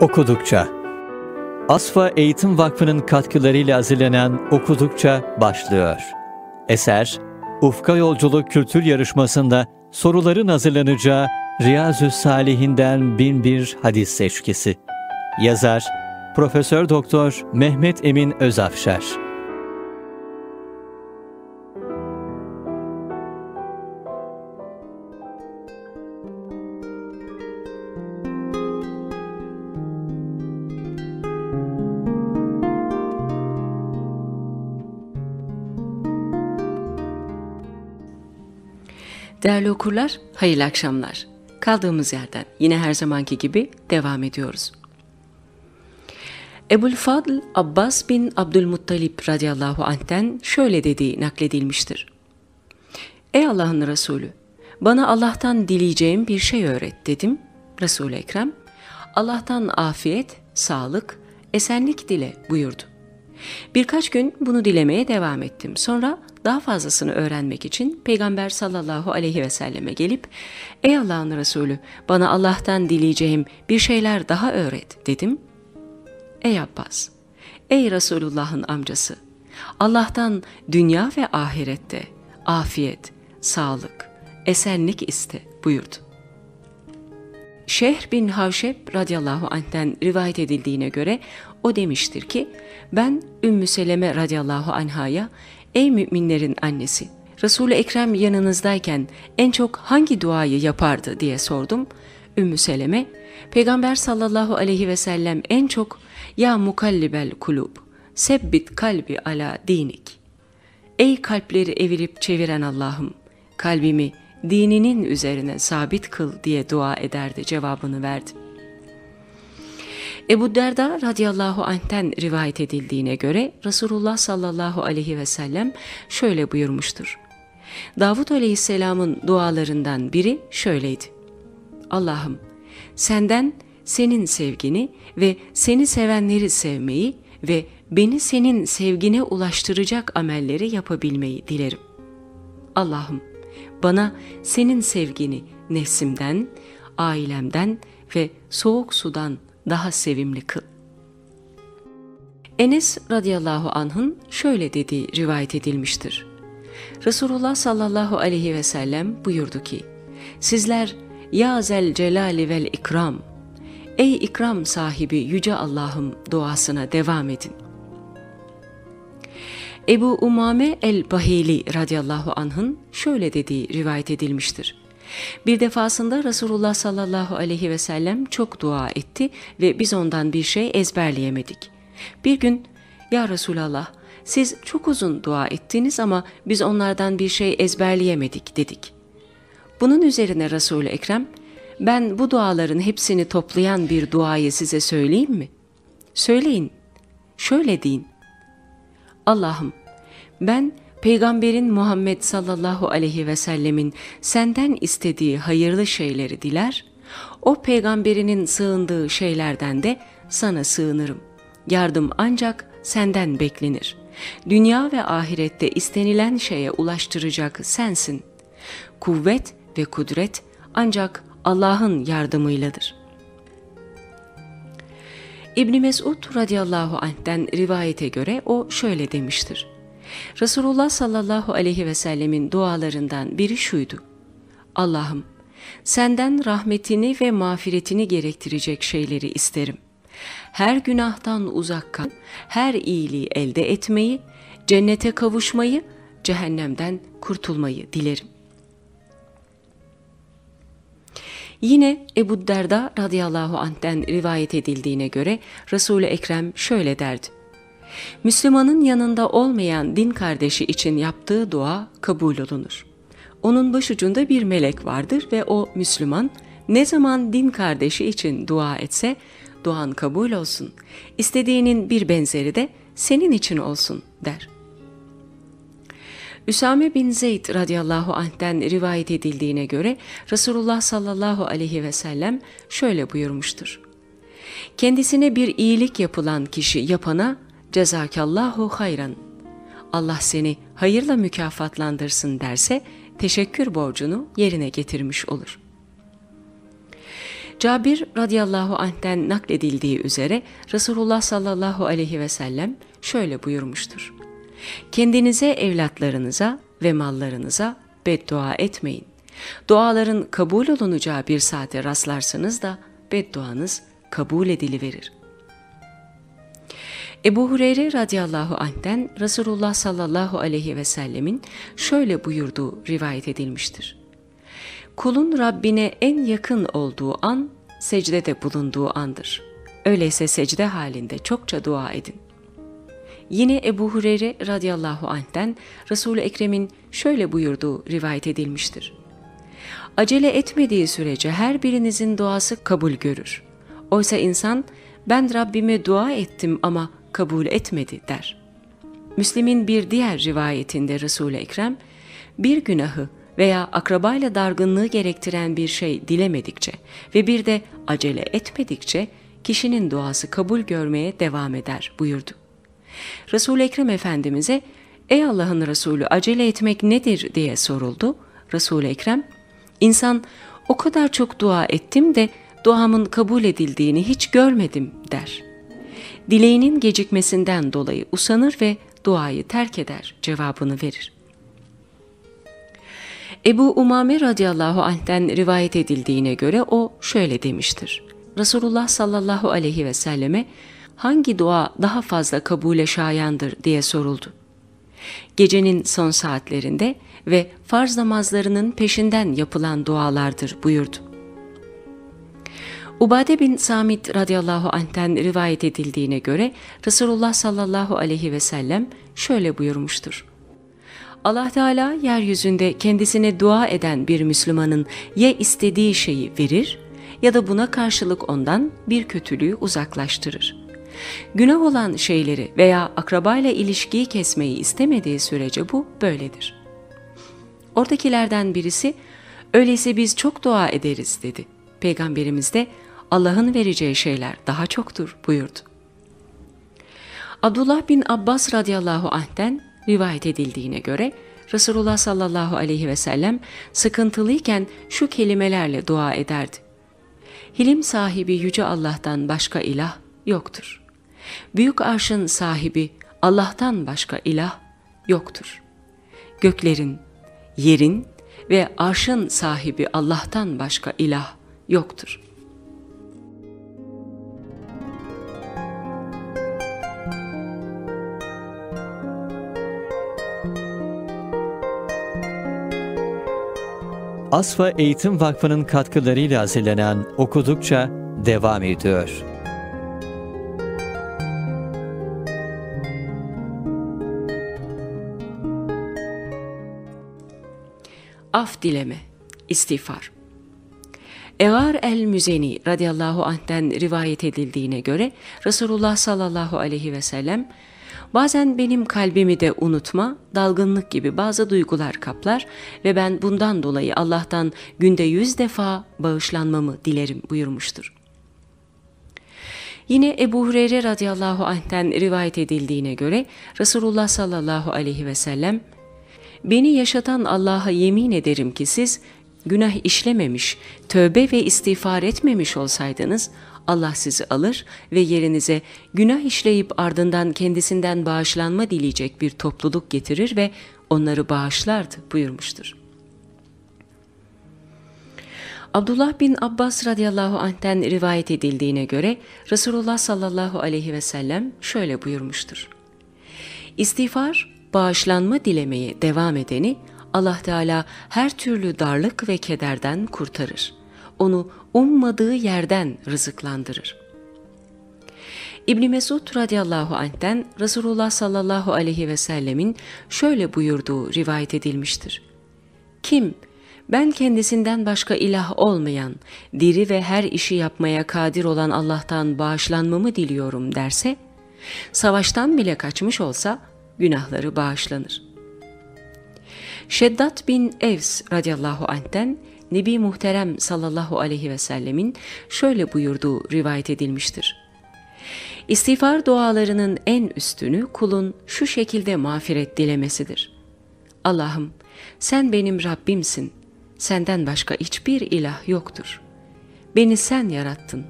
Okudukça Asfa Eğitim Vakfı'nın katkılarıyla hazırlanan Okudukça başlıyor. Eser, Ufka Yolculuk Kültür Yarışması'nda soruların hazırlanacağı Riyazü Salihinden bin bir hadis seçkisi. Yazar, Profesör Doktor Mehmet Emin Özafşar. Değerli okurlar, hayırlı akşamlar. Kaldığımız yerden yine her zamanki gibi devam ediyoruz. Ebul Fadl Abbas bin Abdülmuttalip radıyallahu anh'ten şöyle dediği nakledilmiştir. Ey Allah'ın Resulü, bana Allah'tan dileyeceğim bir şey öğret dedim. Resul-i Ekrem, Allah'tan afiyet, sağlık, esenlik dile buyurdu. Birkaç gün bunu dilemeye devam ettim. Sonra daha fazlasını öğrenmek için Peygamber sallallahu aleyhi ve selleme gelip ''Ey Allah'ın Resulü bana Allah'tan dileyeceğim bir şeyler daha öğret.'' dedim. ''Ey Abbas, ey Resulullah'ın amcası, Allah'tan dünya ve ahirette afiyet, sağlık, esenlik iste.'' buyurdu. Şehr bin Havşep radıyallahu anh'ten rivayet edildiğine göre o demiştir ki ben Ümmü Seleme radıyallahu anhaya ey müminlerin annesi Resul-i Ekrem yanınızdayken en çok hangi duayı yapardı diye sordum. Ümmü Seleme Peygamber sallallahu aleyhi ve sellem en çok ya mukallibel kulub sebbit kalbi ala dinik. Ey kalpleri evirip çeviren Allah'ım kalbimi dininin üzerine sabit kıl diye dua ederdi cevabını verdi. Ebu Derda radıyallahu anh'ten rivayet edildiğine göre Resulullah sallallahu aleyhi ve sellem şöyle buyurmuştur. Davut aleyhisselamın dualarından biri şöyleydi. Allah'ım senden senin sevgini ve seni sevenleri sevmeyi ve beni senin sevgine ulaştıracak amelleri yapabilmeyi dilerim. Allah'ım bana senin sevgini nefsimden, ailemden ve soğuk sudan daha sevimli kıl. Enes radıyallahu anh'ın şöyle dediği rivayet edilmiştir. Resulullah sallallahu aleyhi ve sellem buyurdu ki, Sizler ya zel celali vel ikram, ey ikram sahibi yüce Allah'ım duasına devam edin. Ebu Umame el-Bahili radıyallahu anh'ın şöyle dediği rivayet edilmiştir. Bir defasında Resulullah sallallahu aleyhi ve sellem çok dua etti ve biz ondan bir şey ezberleyemedik. Bir gün ya Resulallah siz çok uzun dua ettiniz ama biz onlardan bir şey ezberleyemedik dedik. Bunun üzerine Resul-i Ekrem ben bu duaların hepsini toplayan bir duayı size söyleyeyim mi? Söyleyin. Şöyle deyin. Allah'ım ben Peygamberin Muhammed sallallahu aleyhi ve sellemin senden istediği hayırlı şeyleri diler, o peygamberinin sığındığı şeylerden de sana sığınırım. Yardım ancak senden beklenir. Dünya ve ahirette istenilen şeye ulaştıracak sensin. Kuvvet ve kudret ancak Allah'ın yardımıyladır. İbni Mesud radıyallahu anh'ten rivayete göre o şöyle demiştir. Resulullah sallallahu aleyhi ve sellemin dualarından biri şuydu. Allah'ım senden rahmetini ve mağfiretini gerektirecek şeyleri isterim. Her günahtan uzak kal, her iyiliği elde etmeyi, cennete kavuşmayı, cehennemden kurtulmayı dilerim. Yine Ebu Derda radıyallahu anh'ten rivayet edildiğine göre Resul-i Ekrem şöyle derdi. Müslümanın yanında olmayan din kardeşi için yaptığı dua kabul olunur. Onun başucunda bir melek vardır ve o Müslüman ne zaman din kardeşi için dua etse duan kabul olsun. İstediğinin bir benzeri de senin için olsun der. Üsame bin Zeyd radıyallahu anh'ten rivayet edildiğine göre Resulullah sallallahu aleyhi ve sellem şöyle buyurmuştur. Kendisine bir iyilik yapılan kişi yapana cezakallahu hayran. Allah seni hayırla mükafatlandırsın derse teşekkür borcunu yerine getirmiş olur. Cabir radıyallahu anh'ten nakledildiği üzere Resulullah sallallahu aleyhi ve sellem şöyle buyurmuştur. Kendinize, evlatlarınıza ve mallarınıza beddua etmeyin. Duaların kabul olunacağı bir saate rastlarsanız da bedduanız kabul ediliverir. Ebu Hureyre radıyallahu anh'ten Resulullah sallallahu aleyhi ve sellemin şöyle buyurduğu rivayet edilmiştir. Kulun Rabbine en yakın olduğu an secdede bulunduğu andır. Öyleyse secde halinde çokça dua edin. Yine Ebu Hureyre radıyallahu anh'ten Resul-i Ekrem'in şöyle buyurduğu rivayet edilmiştir. Acele etmediği sürece her birinizin duası kabul görür. Oysa insan ben Rabbime dua ettim ama kabul etmedi der. Müslim'in bir diğer rivayetinde Resul-i Ekrem bir günahı veya akrabayla dargınlığı gerektiren bir şey dilemedikçe ve bir de acele etmedikçe kişinin duası kabul görmeye devam eder buyurdu. Resul-i Ekrem Efendimiz'e ''Ey Allah'ın Resulü acele etmek nedir?'' diye soruldu. Resul-i Ekrem ''İnsan o kadar çok dua ettim de duamın kabul edildiğini hiç görmedim.'' der. Dileğinin gecikmesinden dolayı usanır ve duayı terk eder cevabını verir. Ebu Umame radıyallahu anh'ten rivayet edildiğine göre o şöyle demiştir. Resulullah sallallahu aleyhi ve selleme hangi dua daha fazla kabule şayandır diye soruldu. Gecenin son saatlerinde ve farz namazlarının peşinden yapılan dualardır buyurdu. Ubade bin Samit radıyallahu anh'ten rivayet edildiğine göre Resulullah sallallahu aleyhi ve sellem şöyle buyurmuştur. Allah Teala yeryüzünde kendisine dua eden bir Müslümanın ya istediği şeyi verir ya da buna karşılık ondan bir kötülüğü uzaklaştırır. Günah olan şeyleri veya akrabayla ilişkiyi kesmeyi istemediği sürece bu böyledir. Oradakilerden birisi, öyleyse biz çok dua ederiz dedi. Peygamberimiz de Allah'ın vereceği şeyler daha çoktur buyurdu. Abdullah bin Abbas radıyallahu anh'ten rivayet edildiğine göre Resulullah sallallahu aleyhi ve sellem sıkıntılıyken şu kelimelerle dua ederdi. Hilim sahibi yüce Allah'tan başka ilah yoktur. Büyük arşın sahibi Allah'tan başka ilah yoktur. Göklerin, yerin ve arşın sahibi Allah'tan başka ilah yoktur. Asfa Eğitim Vakfı'nın katkılarıyla hazırlanan Okudukça devam ediyor. Af dileme, istiğfar. Egar el-Müzeni radıyallahu anh'ten rivayet edildiğine göre Resulullah sallallahu aleyhi ve sellem Bazen benim kalbimi de unutma, dalgınlık gibi bazı duygular kaplar ve ben bundan dolayı Allah'tan günde yüz defa bağışlanmamı dilerim buyurmuştur. Yine Ebu Hureyre radıyallahu anh'ten rivayet edildiğine göre Resulullah sallallahu aleyhi ve sellem Beni yaşatan Allah'a yemin ederim ki siz günah işlememiş, tövbe ve istiğfar etmemiş olsaydınız Allah sizi alır ve yerinize günah işleyip ardından kendisinden bağışlanma dileyecek bir topluluk getirir ve onları bağışlardı buyurmuştur. Abdullah bin Abbas radıyallahu anh'ten rivayet edildiğine göre Resulullah sallallahu aleyhi ve sellem şöyle buyurmuştur. İstiğfar, bağışlanma dilemeye devam edeni Allah Teala her türlü darlık ve kederden kurtarır. Onu ummadığı yerden rızıklandırır. İbn Mesud radıyallahu anh'ten Resulullah sallallahu aleyhi ve sellemin şöyle buyurduğu rivayet edilmiştir. Kim ben kendisinden başka ilah olmayan, diri ve her işi yapmaya kadir olan Allah'tan bağışlanmamı diliyorum derse, savaştan bile kaçmış olsa günahları bağışlanır. Şeddat bin Evs radıyallahu anh'ten Nebi Muhterem sallallahu aleyhi ve sellemin şöyle buyurduğu rivayet edilmiştir. İstiğfar dualarının en üstünü kulun şu şekilde mağfiret dilemesidir. Allah'ım sen benim Rabbimsin, senden başka hiçbir ilah yoktur. beni sen yarattın.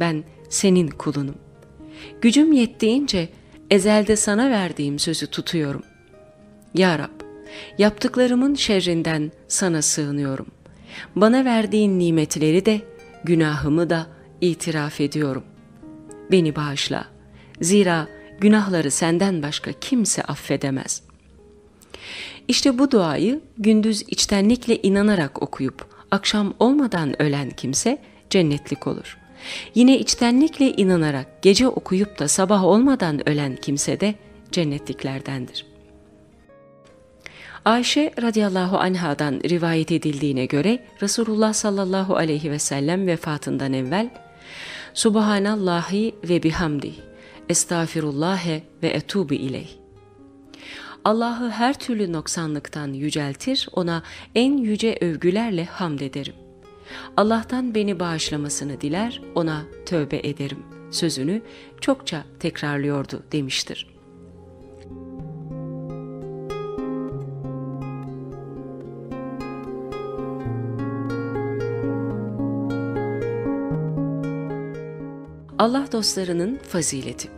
Ben senin kulunum. Gücüm yettiğince ezelde sana verdiğim sözü tutuyorum. Ya Rab, yaptıklarımın şerrinden sana sığınıyorum. Bana verdiğin nimetleri de, günahımı da itiraf ediyorum. Beni bağışla. Zira günahları senden başka kimse affedemez. İşte bu duayı gündüz içtenlikle inanarak okuyup akşam olmadan ölen kimse cennetlik olur. Yine içtenlikle inanarak gece okuyup da sabah olmadan ölen kimse de cennetliklerdendir. Ayşe radıyallahu anhadan rivayet edildiğine göre Resulullah sallallahu aleyhi ve sellem vefatından evvel Subhanallahi ve bihamdi estağfirullahe ve etubu ileyh Allah'ı her türlü noksanlıktan yüceltir, ona en yüce övgülerle hamd ederim. Allah'tan beni bağışlamasını diler, ona tövbe ederim. Sözünü çokça tekrarlıyordu demiştir. Allah dostlarının fazileti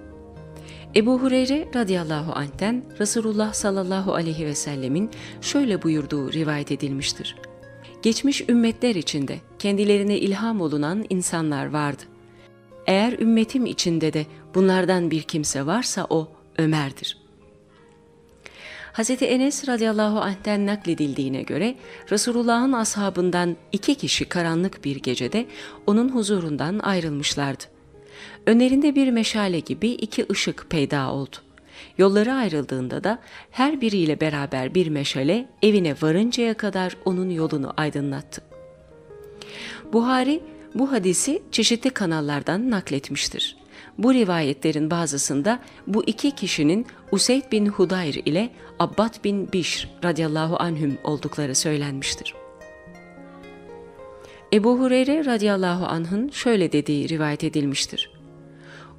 Ebu Hureyre radıyallahu anh'ten Resulullah sallallahu aleyhi ve sellemin şöyle buyurduğu rivayet edilmiştir. Geçmiş ümmetler içinde kendilerine ilham olunan insanlar vardı. Eğer ümmetim içinde de bunlardan bir kimse varsa o Ömer'dir. Hz. Enes radıyallahu anh'ten nakledildiğine göre Resulullah'ın ashabından iki kişi karanlık bir gecede onun huzurundan ayrılmışlardı. Önlerinde bir meşale gibi iki ışık peyda oldu. Yolları ayrıldığında da her biriyle beraber bir meşale evine varıncaya kadar onun yolunu aydınlattı. Buhari bu hadisi çeşitli kanallardan nakletmiştir. Bu rivayetlerin bazısında bu iki kişinin Useyd bin Hudayr ile Abbad bin Bişr radıyallahu anhüm oldukları söylenmiştir. Ebu Hureyre radıyallahu anh'ın şöyle dediği rivayet edilmiştir.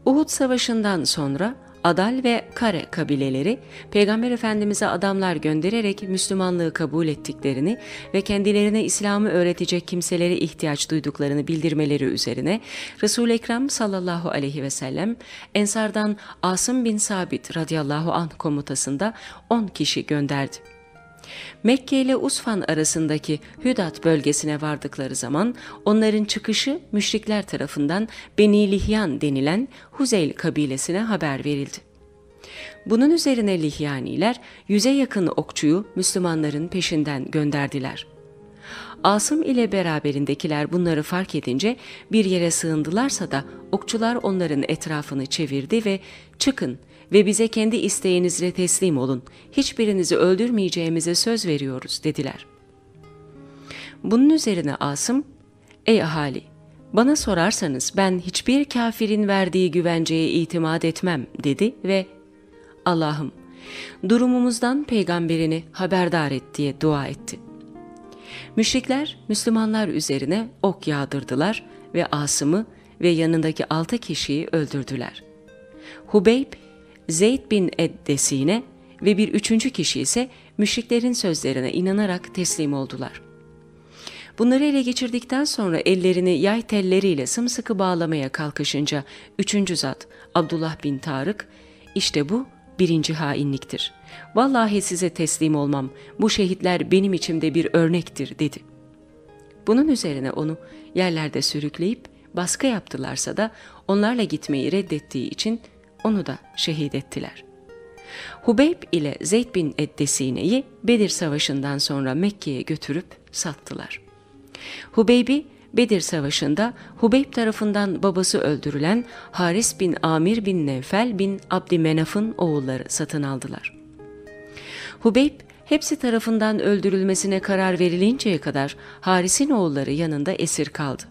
Uhud Savaşı'ndan sonra Adal ve Kare kabileleri Peygamber Efendimiz'e adamlar göndererek Müslümanlığı kabul ettiklerini ve kendilerine İslam'ı öğretecek kimselere ihtiyaç duyduklarını bildirmeleri üzerine Resul-i Ekrem sallallahu aleyhi ve sellem Ensardan Asım bin Sabit radıyallahu anh komutasında 10 kişi gönderdi. Mekke ile Usfan arasındaki Hüdat bölgesine vardıkları zaman onların çıkışı müşrikler tarafından Beni Lihyan denilen Huzeyl kabilesine haber verildi. Bunun üzerine Lihyaniler yüze yakın okçuyu Müslümanların peşinden gönderdiler. Asım ile beraberindekiler bunları fark edince bir yere sığındılarsa da okçular onların etrafını çevirdi ve çıkın ve bize kendi isteğinizle teslim olun. Hiçbirinizi öldürmeyeceğimize söz veriyoruz dediler. Bunun üzerine Asım, ey ahali, bana sorarsanız ben hiçbir kafirin verdiği güvenceye itimat etmem dedi ve Allah'ım durumumuzdan peygamberini haberdar et diye dua etti. Müşrikler Müslümanlar üzerine ok yağdırdılar ve Asım'ı ve yanındaki altı kişiyi öldürdüler. Hubeyb Zeyd bin Eddesine ve bir üçüncü kişi ise müşriklerin sözlerine inanarak teslim oldular. Bunları ele geçirdikten sonra ellerini yay telleriyle sımsıkı bağlamaya kalkışınca üçüncü zat Abdullah bin Tarık, işte bu birinci hainliktir. Vallahi size teslim olmam, bu şehitler benim içimde bir örnektir dedi. Bunun üzerine onu yerlerde sürükleyip baskı yaptılarsa da onlarla gitmeyi reddettiği için onu da şehit ettiler. Hubeyb ile Zeyd bin Eddesine'yi Bedir Savaşı'ndan sonra Mekke'ye götürüp sattılar. Hubeyb'i Bedir Savaşı'nda Hubeyb tarafından babası öldürülen Haris bin Amir bin Nevfel bin Abdümenaf'ın oğulları satın aldılar. Hubeyb hepsi tarafından öldürülmesine karar verilinceye kadar Haris'in oğulları yanında esir kaldı.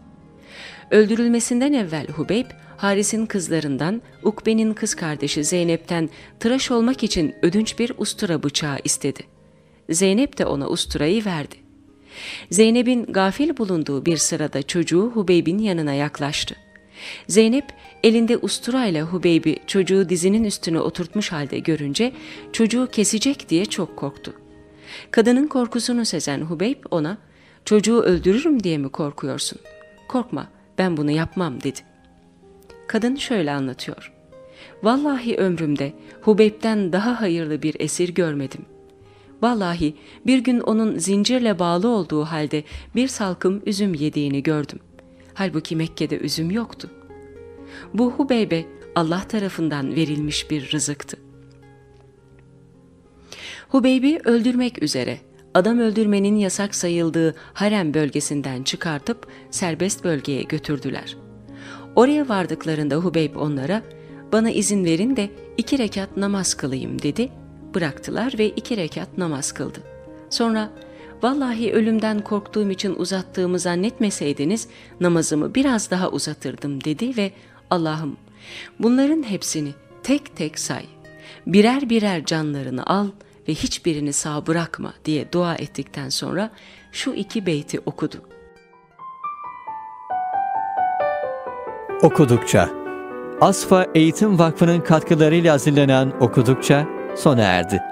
Öldürülmesinden evvel Hubeyb, Haris'in kızlarından Ukbe'nin kız kardeşi Zeynep'ten tıraş olmak için ödünç bir ustura bıçağı istedi. Zeynep de ona usturayı verdi. Zeynep'in gafil bulunduğu bir sırada çocuğu Hubeyb'in yanına yaklaştı. Zeynep elinde usturayla Hubeyb'i çocuğu dizinin üstüne oturtmuş halde görünce çocuğu kesecek diye çok korktu. Kadının korkusunu sezen Hubeyb ona çocuğu öldürürüm diye mi korkuyorsun? Korkma ben bunu yapmam dedi. Kadın şöyle anlatıyor. Vallahi ömrümde Hubeyb'den daha hayırlı bir esir görmedim. Vallahi bir gün onun zincirle bağlı olduğu halde bir salkım üzüm yediğini gördüm. Halbuki Mekke'de üzüm yoktu. Bu Hubeybe Allah tarafından verilmiş bir rızıktı. Hubeyb'i öldürmek üzere adam öldürmenin yasak sayıldığı harem bölgesinden çıkartıp serbest bölgeye götürdüler. Oraya vardıklarında Hubeyb onlara bana izin verin de iki rekat namaz kılayım dedi. Bıraktılar ve iki rekat namaz kıldı. Sonra vallahi ölümden korktuğum için uzattığımı zannetmeseydiniz namazımı biraz daha uzatırdım dedi ve Allah'ım bunların hepsini tek tek say. Birer birer canlarını al ve hiçbirini sağ bırakma diye dua ettikten sonra şu iki beyti okudu. Okudukça Asfa Eğitim Vakfı'nın katkılarıyla hazırlanan Okudukça sona erdi.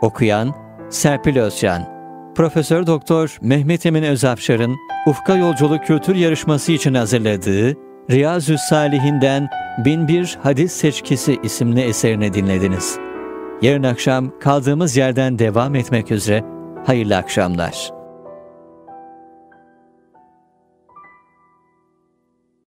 Okuyan Serpil Özcan Profesör Doktor Mehmet Emin Özafşar'ın Ufka Yolculuk Kültür Yarışması için hazırladığı Riyazü Salihinden Binbir Hadis Seçkisi isimli eserini dinlediniz. Yarın akşam kaldığımız yerden devam etmek üzere hayırlı akşamlar.